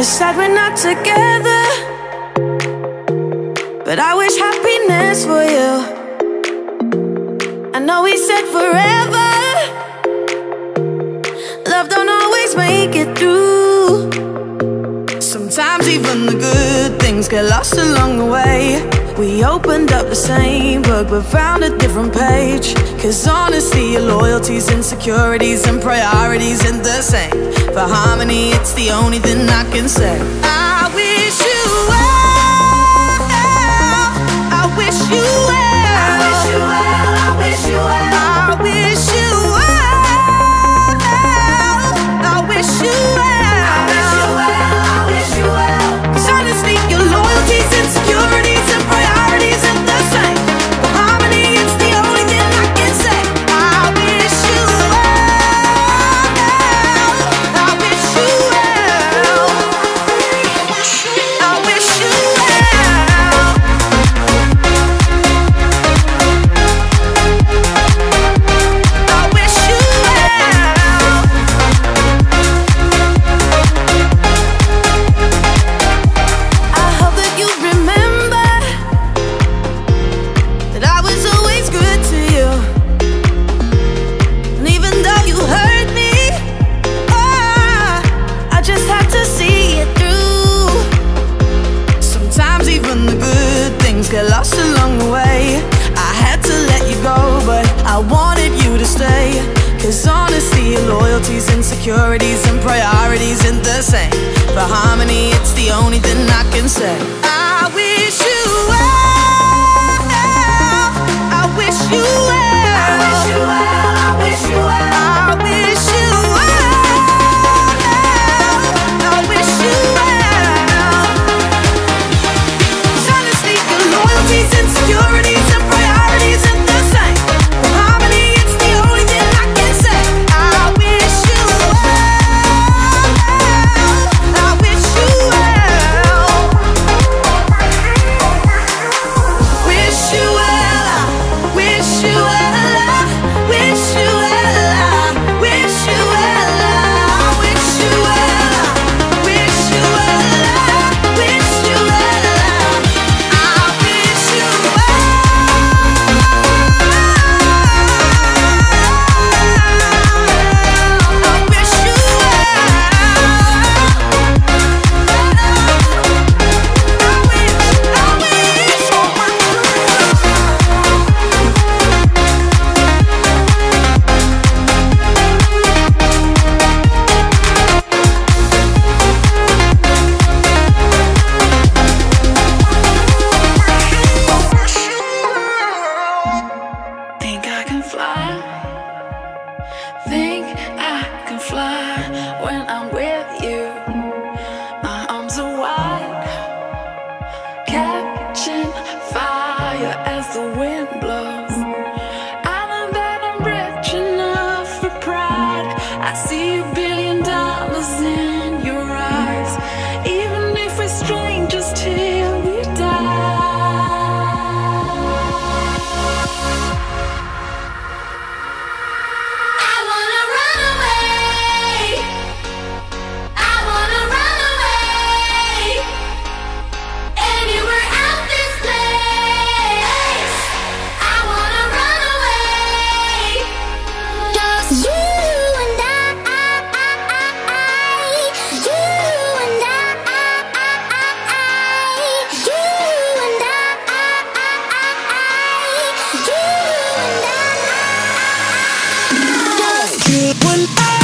It's sad we're not together, but I wish happiness for you. I know we said forever. Love don't always make it through. Sometimes even the good things get lost along the way. We opened up the same book but found a different page. Cause honestly, your loyalties, insecurities, and priorities ain't the same. For harmony, it's the only thing I can say. I wish you well. I wish you insecurities, and priorities ain't the same. For harmony, it's the only thing I can say. I wish you well. I wish you Bye.